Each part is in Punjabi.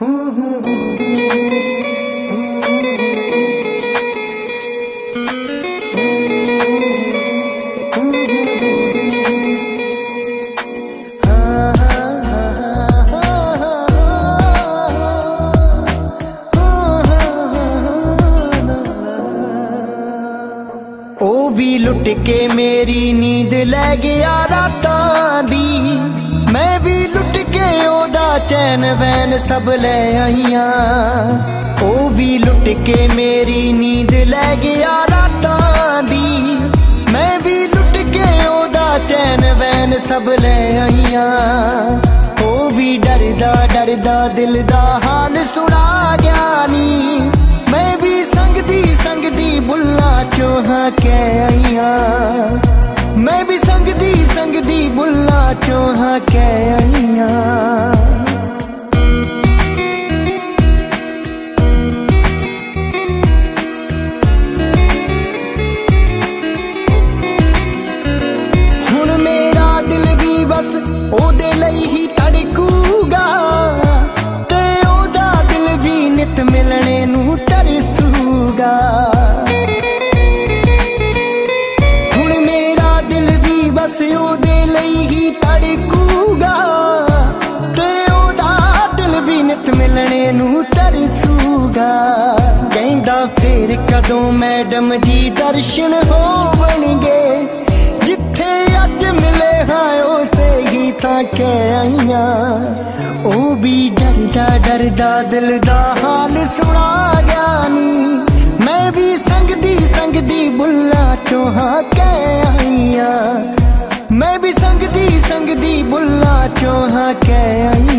ਉਹ ਵੀ ਲੁੱਟ ਕੇ ਮੇਰੀ ਨੀਂਦ ਲੈ ਗਿਆ ਰਾਤਾਂ ਦੀ। ਉਹਦਾ ਚੈਨ ਵੈਨ ਸਭ ਲੈ ਆਈਆਂ। ਉਹ ਵੀ ਲੁੱਟ ਕੇ ਮੇਰੀ ਨੀਂਦ ਲੈ ਗਿਆ ਰਾਤਾਂ ਦੀ। ਮੈਂ ਵੀ ਲੁੱਟ ਕੇ ਉਹਦਾ ਚੈਨ ਵੈਨ ਸਭ ਲੈ ਆਈਆਂ। ਉਹ ਵੀ ਡਰਦਾ ਡਰਦਾ, ਦਿਲ ਦਾ ਹਾਲ ਸੁਣਾ ਗਿਆ ਨੀ। ਮੈਂ ਵੀ ਸੰਗਦੀ ਸੰਗਦੀ ਬੁੱਲਾ ਚੋਂ ਕਹਿ ਆਈ ਬੁੱਲਾ ਚੋਂ ਕਹਿ ਆਈਆਂ ਲਈ ਹੀ ਤੇ ਉਹਦਾ ਦਿਲ ਵੀ ਨਿਤ ਮਿਲਣੇ ਨੂੰ ਤਰਸੂਗਾ। ਕਹਿੰਦਾ ਫੇਰ ਕਦੋਂ ਮੈਡਮ ਜੀ ਦਰਸ਼ਨ ਹੋਵਣਗੇ? ਜਿੱਥੇ ਅੱਜ ਮਿਲੇ ਹਾਂ ਉਸੇ ਹੀ ਤਾਂ ਕਹਿ ਆਈਆਂ। ਉਹ ਵੀ ਡਰਦਾ ਡਰਦਾ ਦਿਲ ਦਾ ਹਾਲ ਸੁਣਾ ਗਿਆ ਨੀ। ਮੈਂ ਵੀ ਸੰਗਦੀ ਸੰਗਦੀ ਬੁੱਲਾ ਚੋਹਾਂ ਕਹਿ ਆਈਆਂ। ਮੈਂ ਵੀ ਸੰਗਦੀ ਸੰਗਦੀ ਬੁੱਲਾ ਚੋਹਾਂ ਕਹਿ ਆਈਆਂ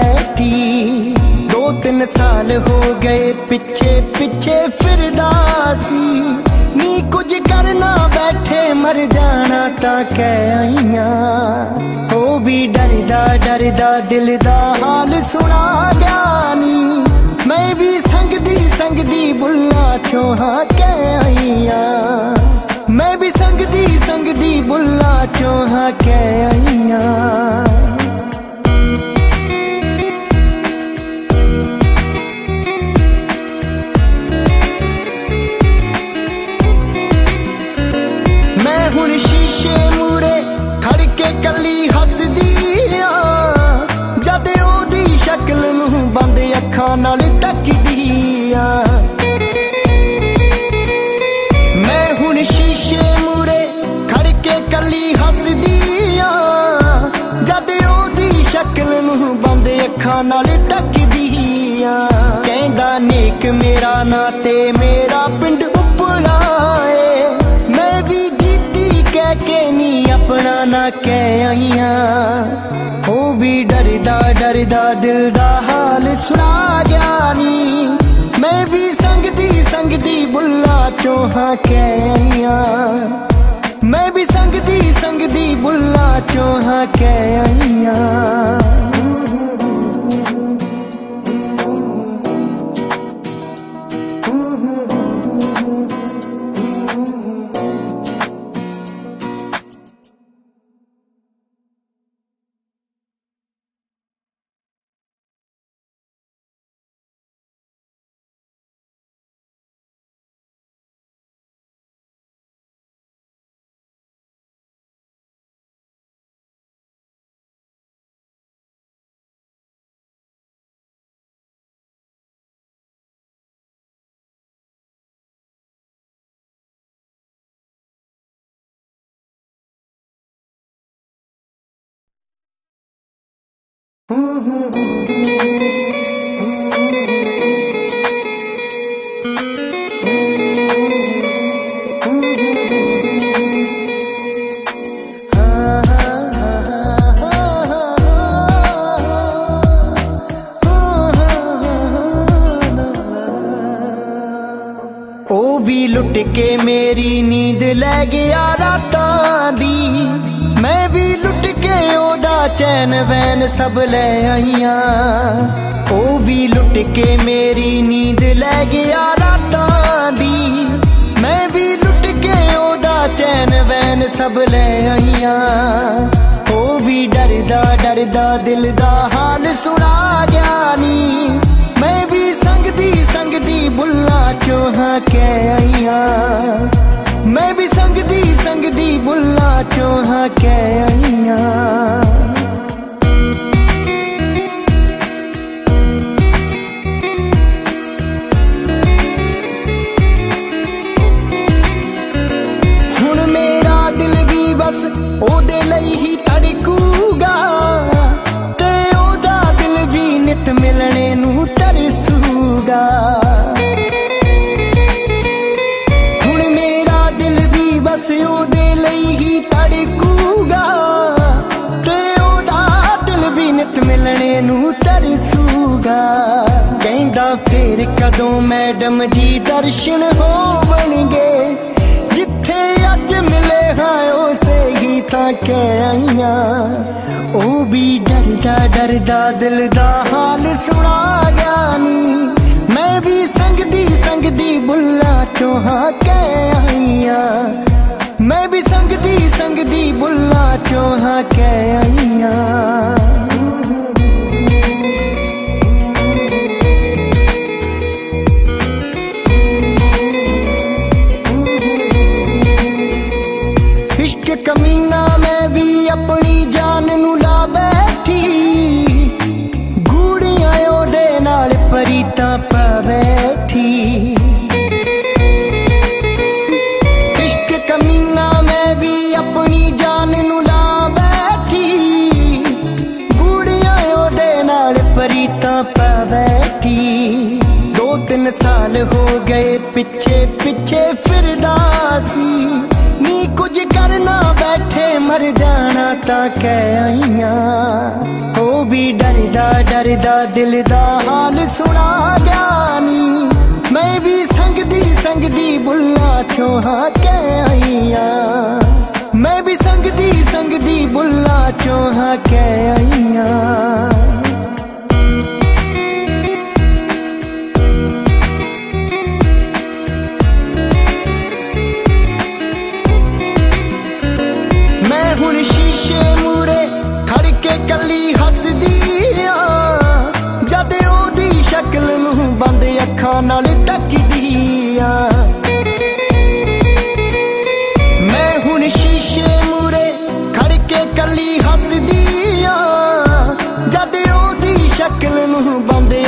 ਪਾ ਬੈਠੀ। ਦੋ ਤਿੰਨ ਸਾਲ ਹੋ ਗਏ, ਪਿੱਛੇ ਪਿੱਛੇ ਫਿਰਦਾ ਸੀ। ਨੀ ਕੁਝ ਕਰਨਾ, ਬੈਠੇ ਮਰ ਜਾਣਾ ਤਾਂ ਕਹਿ ਆਈਆਂ। ਉਹ ਵੀ ਡਰਦਾ ਡਰਦਾ, ਦਿਲ ਦਾ ਹਾਲ ਸੁਣਾ ਗਿਆ ਨੀ। ਮੈਂ ਵੀ ਸੰਗਦੀ ਸੰਗਦੀ ਬੁੱਲਾ ਚੋਹਾਂ ਕਹਿ ਆਈਆਂ। ਮੈਂ ਵੀ ਸੰਗਦੀ ਸੰਗਦੀ ਬੁੱਲਾ ਚੋਹਾਂ ਕਹਿ ਆਈਆਂ। ਅੱਖਾਂ ਨਾਲ ਤੱਕਦੀ ਆ ਮੈਂ ਹੁਣ ਸ਼ੀਸ਼ੇ ਮੂਰੇ ਖੜ ਕੇ ਕੱਲੀ ਹੱਸਦੀ ਆ ਜਦ ਉਹਦੀ ਸ਼ਕਲ ਨੂੰ ਬੰਦ ਅੱਖਾਂ ਨਾਲ ਤੱਕਦੀ ਆ ਕਹਿੰਦਾ, ਨੇਕ ਮੇਰਾ ਨਾਂ ਤੇ ਮੇਰਾ ਪਿੰਡ ਉਪਲਾ ਏ। ਮੈਂ ਵੀ ਜਿੱਦੀ ਕਹਿ ਕੇ ਨੀ ਆਪਣਾ ਨਾ ਕਹਿ ਆਈਆਂ। ਉਹ ਵੀ ਡਰਦਾ ਡਰਦਾ ਦਿਲ ਦਾ ਹਾਲ ਸੁਣਾ ਗਿਆ ਨੀ। ਮੈਂ ਵੀ ਸੰਗਦੀ ਸੰਗਦੀ ਬੁੱਲਾ ਚੋਹਾਂ ਕਹਿ ਆਈਆਂ। ਮੈਂ ਵੀ ਸੰਗਦੀ ਸੰਗਦੀ ਬੁੱਲਾ ਚੋਹਾਂ ਕਹਿ ਆਈਆਂ। ਵੀ ਲੁੱਟ ਕੇ ਮੇਰੀ ਨੀਂਦ ਲੈ ਗਿਆ ਰਾਤਾਂ ਦੀ। ਮੈਂ ਵੀ ਉਹਦਾ ਚੈਨ ਵੈਨ ਸਭ ਲੈ ਆਈਆਂ। ਉਹ ਵੀ ਲੁੱਟ ਕੇ ਮੇਰੀ ਨੀਂਦ ਲੈ ਗਿਆ ਰਾਤਾਂ ਦੀ। ਮੈਂ ਵੀ ਲੁੱਟ ਕੇ ਉਹਦਾ ਚੈਨ ਵੈਨ ਸਭ ਲੈ ਆਈਆਂ। ਉਹ ਵੀ ਡਰਦਾ ਡਰਦਾ, ਦਿਲ ਦਾ ਹਾਲ ਸੁਣਾ ਗਿਆ ਨੀ। ਮੈਂ ਵੀ ਸੰਗਦੀ ਸੰਗਦੀ ਬੁੱਲਾ ਚੋਹਾਂ ਕਹਿ ਆਈਆਂ। ਮੈਂ ਵੀ ਸੰਗਦੀ ਸੰਗਦੀ ਬੁੱਲਾ ਚੋਹਾਂ ਕਹਿ ਆਈਆਂ। ਧੜਕੂਗਾ ਤੇ ਉਹਦਾ ਦਿਲ ਵੀ ਨਿਤ ਮਿਲਣੇ ਨੂੰ ਤਰਸੂਗਾ। ਹੁਣ ਮੇਰਾ ਦਿਲ ਵੀ ਬਸ ਉਹਦੇ ਲਈ ਹੀ ਧੜਕੂਗਾ ਤੇ ਉਹਦਾ ਦਿਲ ਵੀ ਨਿਤ ਮਿਲਣੇ ਨੂੰ ਤਰਸੂਗਾ। ਕਹਿੰਦਾ ਫੇਰ ਕਦੋਂ ਮੈਡਮ ਜੀ ਦਰਸ਼ਨ ਹੋਵਣਗੇ? ਉਸੇ ਹੀ ਤਾਂ ਕਹਿ ਆਈਆਂ। ਉਹ ਵੀ ਡਰਦਾ ਡਰਦਾ, ਦਿਲ ਦਾ ਹਾਲ ਸੁਣਾ ਗਿਆ ਨੀ। ਮੈਂ ਵੀ ਸੰਗਦੀ ਸੰਗਦੀ ਬੁੱਲਾ ਚੋਹਾਂ ਕਹਿ ਆਈਆਂ। ਮੈਂ ਵੀ ਸੰਗਦੀ ਸੰਗਦੀ ਬੁੱਲਾ ਚੋਹਾਂ ਕਹਿ ਆਈਆਂ। ਸੀ। ਨੀ ਕੁਝ ਕਰਨਾ, ਬੈਠੇ ਮਰ ਜਾਣਾ ਤਾਂ ਕਹਿ ਆਈਆਂ। ਉਹ ਵੀ ਡਰਦਾ ਡਰਦਾ ਦਿਲ ਦਾ ਹਾਲ ਸੁਣਾ ਗਿਆ ਨੀ। ਮੈਂ ਵੀ ਸੰਗਦੀ ਸੰਗਦੀ ਬੁੱਲਾ ਚੋਹਾਂ ਕਹਿ ਆਈਆਂ।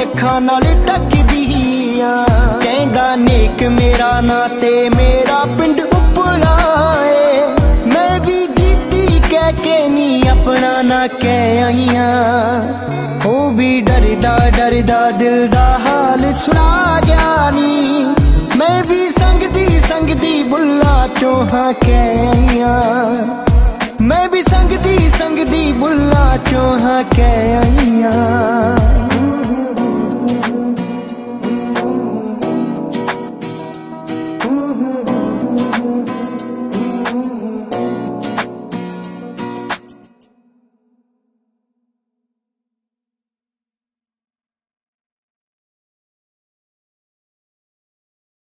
ਅੱਖਾਂ ਨਾਲ ਤੱਕਦੀ ਆ ਕਹਿੰਦਾ, ਨੇਕ ਮੇਰਾ ਨਾਂ ਤੇ ਮੇਰਾ ਪਿੰਡ ਉਪਲਾ ਏ। ਮੈਂ ਵੀ ਜੀਤੀ ਕਹਿ ਕੇ ਨੀ ਆਪਣਾ ਨਾ ਕਹਿ ਆਈਆਂ। ਉਹ ਵੀ ਡਰਦਾ ਡਰਦਾ ਦਿਲ ਦਾ ਹਾਲ ਸੁਣਾ ਗਿਆ ਨੀ। ਮੈਂ ਵੀ ਸੰਗਦੀ ਸੰਗਦੀ ਬੁੱਲਾ ਚੋਹਾਂ ਕਹਿ ਆਈਆਂ। ਮੈਂ ਵੀ ਸੰਗਦੀ ਸੰਗਦੀ ਬੁੱਲਾ ਚੋਹਾਂ ਕਹਿ ਆਈਆਂ।